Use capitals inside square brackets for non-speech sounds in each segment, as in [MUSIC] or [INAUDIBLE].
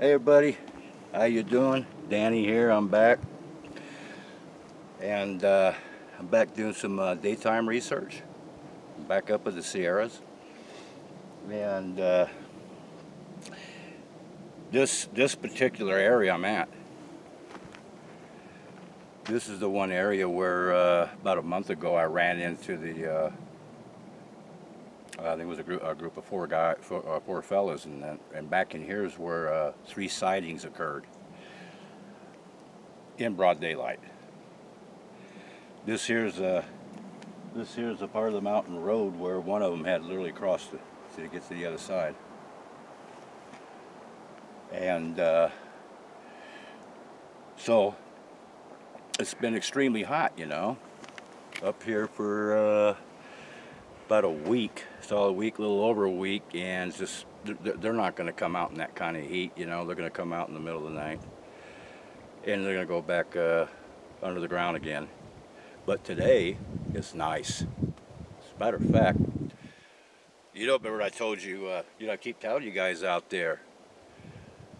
Hey everybody, how you doing? Danny here, I'm back. And uh, I'm back doing some uh, daytime research. I'm back up at the Sierras. And uh, this, this particular area I'm at, this is the one area where uh, about a month ago I ran into the uh, I think it was a group, a group of four guy, four, uh, four fellas, and and back in here is where uh, three sightings occurred in broad daylight. This here's a this here's a part of the mountain road where one of them had literally crossed it to get to the other side, and uh, so it's been extremely hot, you know, up here for uh, about a week, so a week, a little over a week, and just they're not going to come out in that kind of heat. You know, they're going to come out in the middle of the night, and they're going to go back uh, under the ground again. But today, it's nice. As a matter of fact, you know, remember I told you, uh, you know, I keep telling you guys out there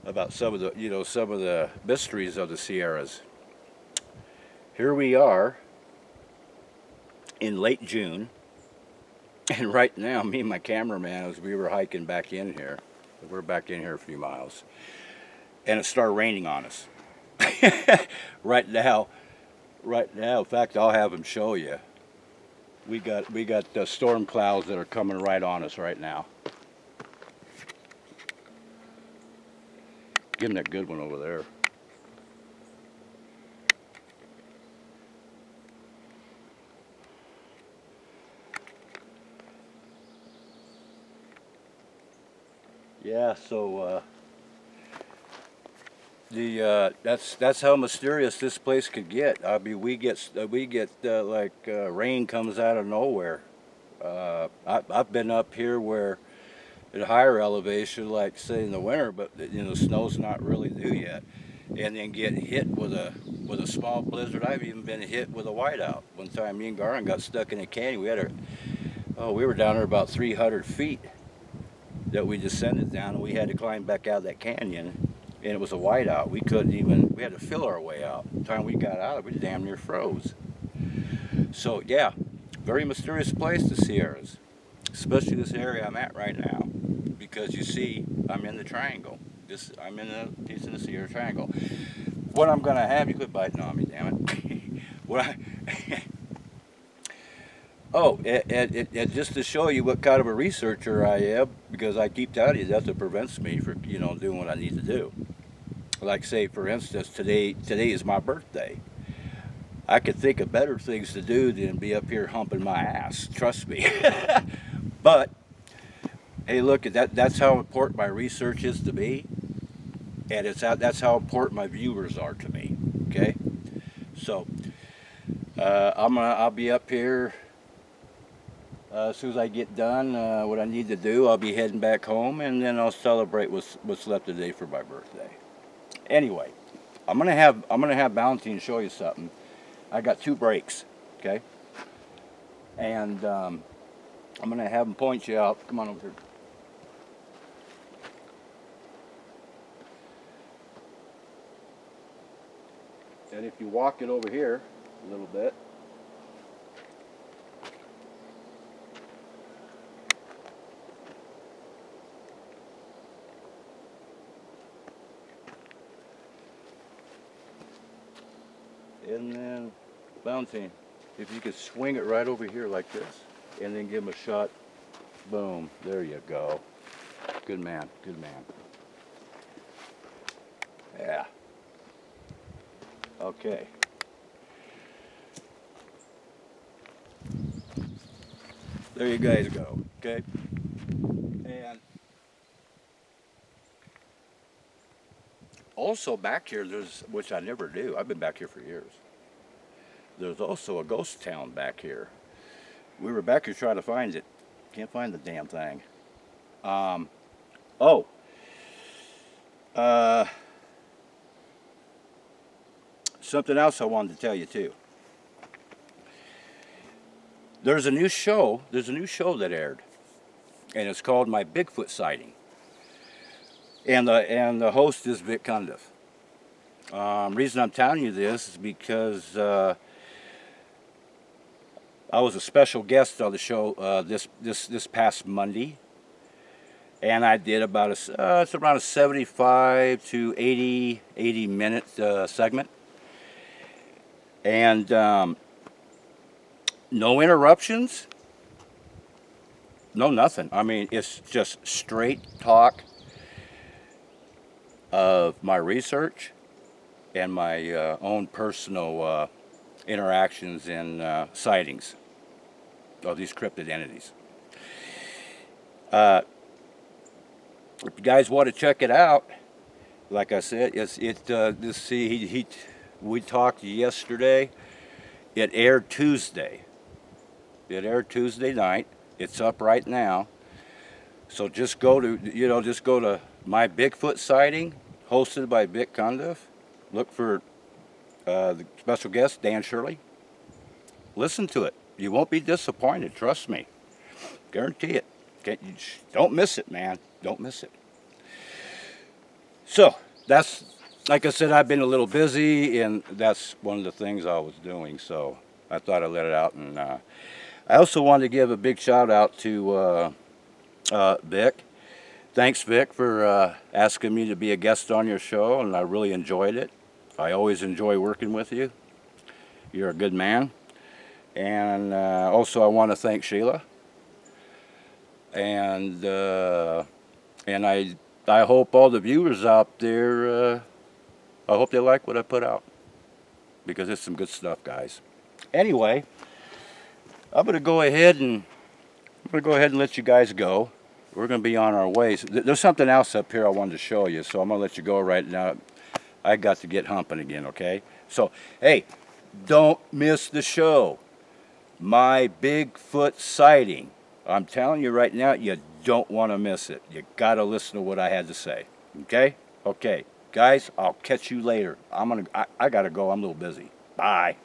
about some of the, you know, some of the mysteries of the Sierras. Here we are in late June and right now, me and my cameraman, as we were hiking back in here, we're back in here a few miles, and it started raining on us. [LAUGHS] right now, right now, in fact, I'll have him show you. We got we got the storm clouds that are coming right on us right now. Give that good one over there. Yeah, so uh, the uh, that's that's how mysterious this place could get. I mean, we get uh, we get uh, like uh, rain comes out of nowhere. Uh, I, I've been up here where at higher elevation, like say in the winter, but you know, snow's not really due yet, and then get hit with a with a small blizzard. I've even been hit with a whiteout. One time, me and Garin got stuck in a canyon. We had a oh, we were down there about 300 feet that we descended down and we had to climb back out of that canyon and it was a whiteout. We couldn't even, we had to fill our way out. the time we got out, we damn near froze. So yeah, very mysterious place, the Sierras. Especially this area I'm at right now. Because you see, I'm in the triangle. This, I'm in a piece of the Sierra Triangle. What I'm gonna have, you quit biting on me, damn it. [LAUGHS] what I, [LAUGHS] Oh, and, and, just to show you what kind of a researcher I am, because I keep telling you that's what prevents me from, you know, doing what I need to do. Like say, for instance, today today is my birthday. I could think of better things to do than be up here humping my ass. Trust me. [LAUGHS] but hey, look, at that that's how important my research is to me, and it's how, that's how important my viewers are to me. Okay, so uh, I'm gonna I'll be up here uh, as soon as I get done uh, what I need to do, I'll be heading back home and then I'll celebrate what's, what's left today for my birthday. Anyway, I'm gonna have I'm gonna have Valentine show you something. I got two breaks, okay, and um, I'm gonna have him point you out. Come on over here. And if you walk it over here a little bit, and then bouncing. If you could swing it right over here like this, and then give him a shot, boom, there you go. Good man, good man. Yeah. Okay. There you guys go, okay? And also back here, there's, which I never do, I've been back here for years. There's also a ghost town back here. We were back here trying to find it. Can't find the damn thing. Um, oh. Uh, something else I wanted to tell you too. There's a new show, there's a new show that aired. And it's called My Bigfoot Sighting. And the and the host is Vic Cundiff. Um, reason I'm telling you this is because uh, I was a special guest on the show uh, this this this past Monday, and I did about a uh, it's around a 75 to 80 80 minute uh, segment, and um, no interruptions, no nothing. I mean, it's just straight talk of my research and my uh, own personal uh, interactions and uh, sightings of these cryptid entities. Uh, if you guys want to check it out, like I said, it's it. Uh, this see, he, he, we talked yesterday. It aired Tuesday. It aired Tuesday night. It's up right now. So just go to you know just go to my Bigfoot sighting, hosted by Vic Cundiff. Look for uh, the special guest Dan Shirley. Listen to it. You won't be disappointed. Trust me. Guarantee it. Don't miss it, man. Don't miss it. So that's like I said. I've been a little busy, and that's one of the things I was doing. So I thought I'd let it out, and uh, I also wanted to give a big shout out to uh, uh, Vic. Thanks, Vic, for uh, asking me to be a guest on your show, and I really enjoyed it. I always enjoy working with you. You're a good man. And uh, also, I want to thank Sheila. And uh, and I I hope all the viewers out there, uh, I hope they like what I put out because it's some good stuff, guys. Anyway, I'm gonna go ahead and I'm gonna go ahead and let you guys go. We're gonna be on our way. So th- there's something else up here I wanted to show you, so I'm gonna let you go right now. I got to get humping again, okay? So, hey, don't miss the show. My Bigfoot sighting. I'm telling you right now, you don't want to miss it. You got to listen to what I had to say, okay? Okay, guys, I'll catch you later. I'm gonna. I, I gotta go. I'm a little busy. Bye.